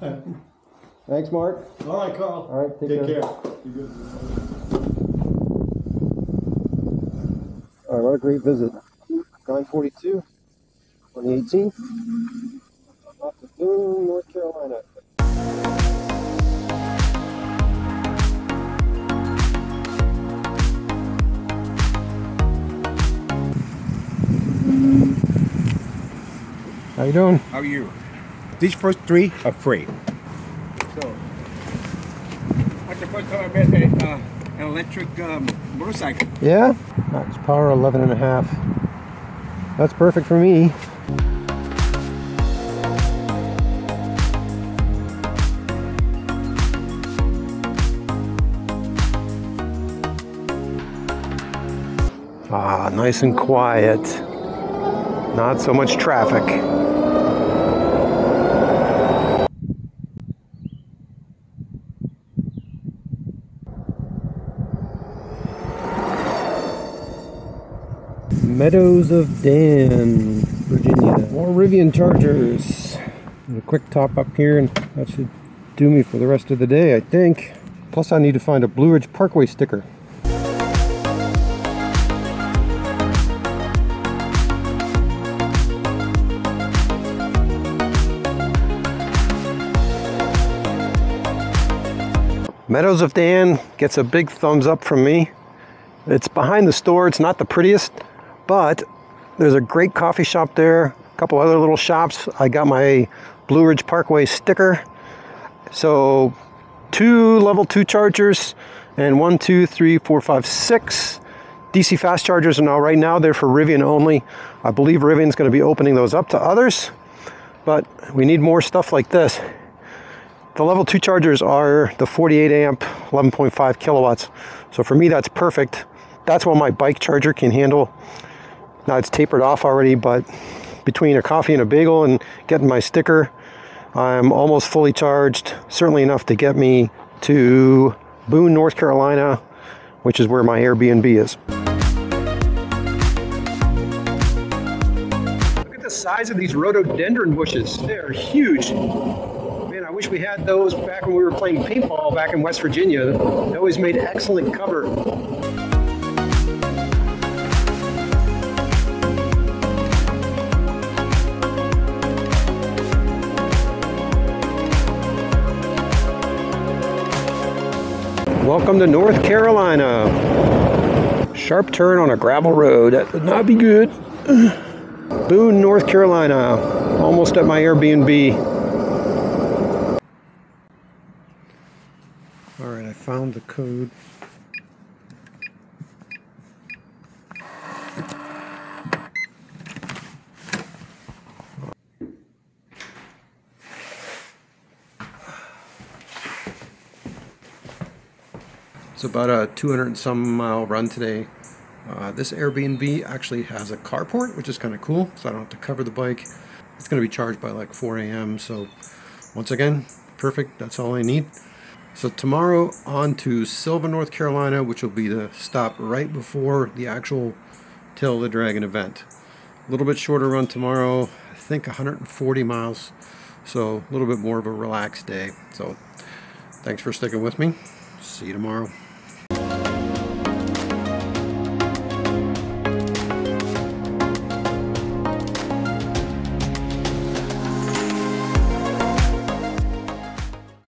Thanks, Mark. All right, Carl. All right, take Take care. care. You good? All right, what a great visit. 942, 2018. Off to Boone, North Carolina. How you doing? How are you? These first three are free. So, that's the first time I met a, uh, an electric um, motorcycle. Yeah? Max power 11 and a half. That's perfect for me. Ah, nice and quiet. Not so much traffic. Meadows of Dan, Virginia. More Rivian Chargers. A quick top up here, and that should do me for the rest of the day, I think. Plus, I need to find a Blue Ridge Parkway sticker. Meadows of Dan gets a big thumbs up from me. It's behind the store, it's not the prettiest, but there's a great coffee shop there, a couple other little shops. I got my Blue Ridge Parkway sticker. So, two level two chargers, and one, two, three, four, five, six DC fast chargers. And now, right now, they're for Rivian only. I believe Rivian's going to be opening those up to others, but we need more stuff like this. The level 2 chargers are the 48 amp, 11.5 kilowatts. So for me, that's perfect. That's what my bike charger can handle. Now it's tapered off already, but between a coffee and a bagel and getting my sticker, I'm almost fully charged. Certainly enough to get me to Boone, North Carolina, which is where my Airbnb is. Look at the size of these rhododendron bushes. They're huge. Man, I wish we had those back when we were playing paintball back in West Virginia. They always made excellent cover. Welcome to North Carolina. Sharp turn on a gravel road. That would not be good. Boone, North Carolina. Almost at my Airbnb. All right, I found the code. It's about a 200 and some mile run today. Uh, this Airbnb actually has a carport, which is kind of cool, so I don't have to cover the bike. It's going to be charged by like 4 a.m. So once again, perfect. That's all I need. So tomorrow on to Sylva, North Carolina, which will be the stop right before the actual Tail of the Dragon event. A little bit shorter run tomorrow, I think 140 miles. So a little bit more of a relaxed day. So thanks for sticking with me. See you tomorrow.